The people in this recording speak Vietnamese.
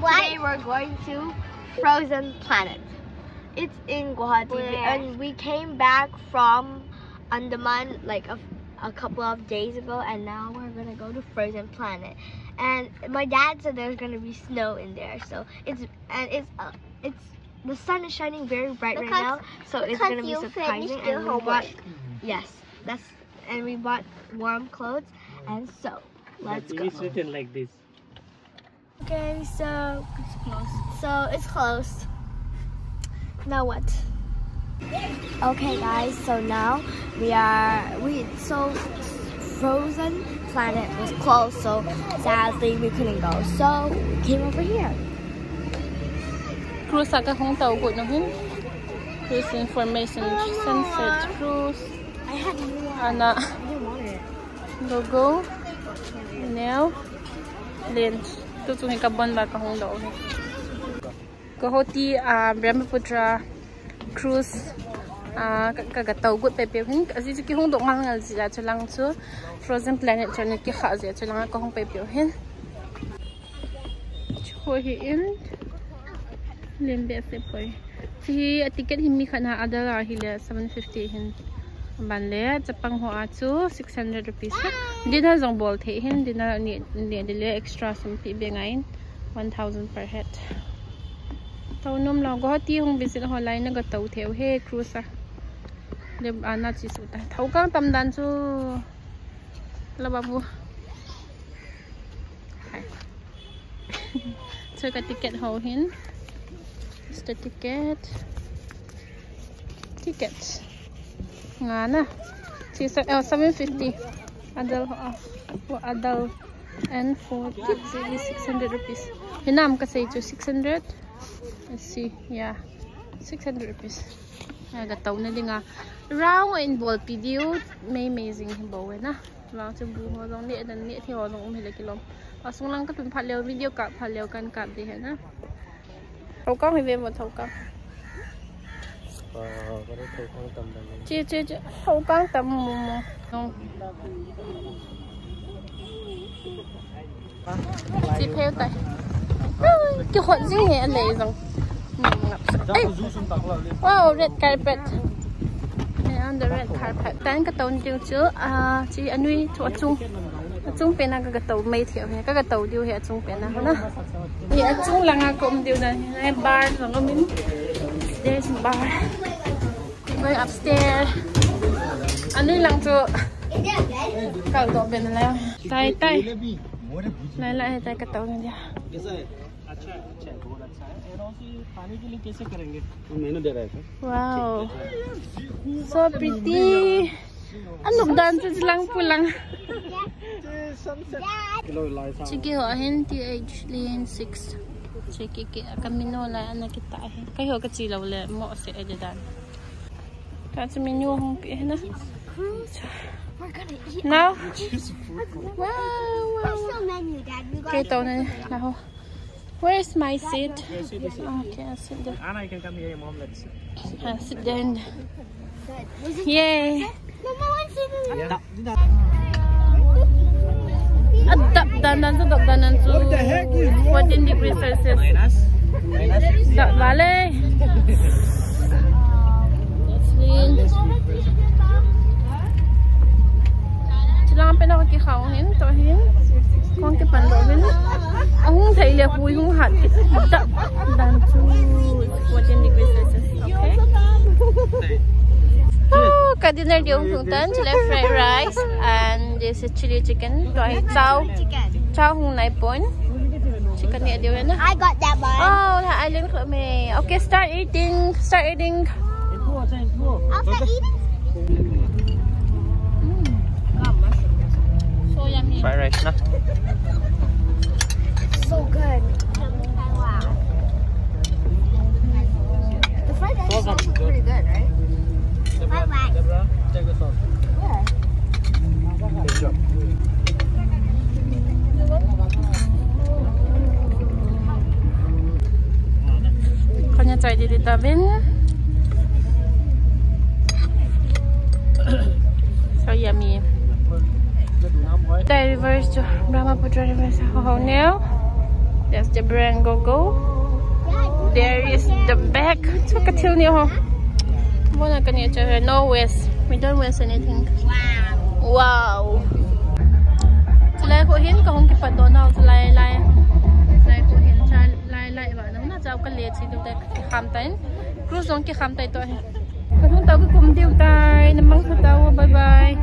today we're going to Frozen Planet. It's in Guwahati Where? and we came back from Andaman like a, a couple of days ago and now we're gonna go to Frozen Planet. And my dad said there's gonna be snow in there, so it's and it's uh, it's the sun is shining very bright right now, so it's because gonna be surprising. And we bought yes, that's and we bought warm clothes and so let's But go. It's written like this. Okay, so it's closed. So it's closed. Now what? Okay, guys. So now we are we so Frozen Planet was closed, so sadly we couldn't go. So we came over here. cruise sa ka hong tàu của cruise information oh, sunset cruise I had no ana uh, I didn't want it. logo now lens tu sungai kabon lah kau hong dah. Kau hoti ah Brahmaputra cruise ah kau tahu gua pepe hong kasi tu kau hong dok ngan ngan sih aja langsung frozen planet tu ni kau hazi aja langsung kau hong pepe hong. Cui in lembek sepoi. Si tiket himi kena ha ada lah hilah seven fifty hong. Ban le chapang ho a chu 600 rupees dinner zong bol the hin dinner ni ni đi lấy extra xem pi bengain, 1000 per head. Tàu nôm lo go ti hong visit ho lai na ga tàu theo he cruise a. Le ana chi su ta. Thau kang tam dan chu la babu hai. Chơi cái ticket hồ hin. It's the ticket. Tickets. Nga na. Si sa oh, 750. Adult uh, for adult and for kids it is 600 rupees. Hinam kasi ito 600. Let's see. Yeah. 600 rupees. Ay, gataw na din nga. Round in ball video. May amazing hibaw eh, na. Round sa buho lang ni dan ni thiyo lang umhila kilom. Pasong lang ka pin phalew video ka phalew kan kap di eh, na. Thấu con thì về một thấu con Ờ, có đấy tôi không tầm bằng này. Chia chia chị chị con tầm mù mù Không. Chị theo tay. Cái hộn gì nhẹ lệ rằng ngập Wow, red carpet. On the red carpet. Tan cái tàu điều chứ À chị anh nuôi chỗ chung chung bên là cái tàu mấy thiệu hè cái tàu điều hè chung bên là nó thì chung là ngang cũng điều này bar, rồi nó mình there's bar. Going upstairs. Ano lang to? Kau tak open lah. Tai tai. Lai lai tai tai katong dia. Wow. So pretty. Anong dance lang pulang? Chiki ho, hindi age lian 6. Sige ki kamino la ana kita ahin. Kayo ka chilaw le mo si edadan. Ka sa menu hong pi na. We're gonna eat. Now. Wow, What's wow. the menu, Dad? We got Okay, to na na ho. Where's my seat? Okay, I'll sit there. Anna you can come here mom let's see I'll sit there. and- it? Yay! Mama wants to do yeah. Adap Dandan tu kat dandan tu. 14 degrees Celsius. Minus. Minus. Tak balik. Jocelyn. Silahkan pindah ke kau hin, tu hin. Ke pandu. Aku tak. Tak. Dan tu. 14 degree Celsius. Okay. Oh, Kadina dia untuk tan, jelek fried rice and chicken this is chili chicken. Rồi sau sau hung này bốn chicken này điều này I got that one oh là I didn't click me okay start eating start eating. After eating mm. so yummy fried rice nah so good. Wow the fried rice is also pretty good right? Fried rice check this out yeah. Con nhà job đi try dito tabin. So yummy. Diverse to Brahmaputra Diverse Oh, now. There's the brand Gogo. There is the back Look at you here. What are you doing? No waste. We don't waste anything. Wow. Wow. Lại có hiến có không kịp phần đó nào lại lại lại có hiến trai lại lại vậy nó nó giao cái liệt chỉ được cái khám tay cruise giống cái khám tay tôi. Cái chúng tao cái cùng tiêu tai, nó mong tao, bye bye.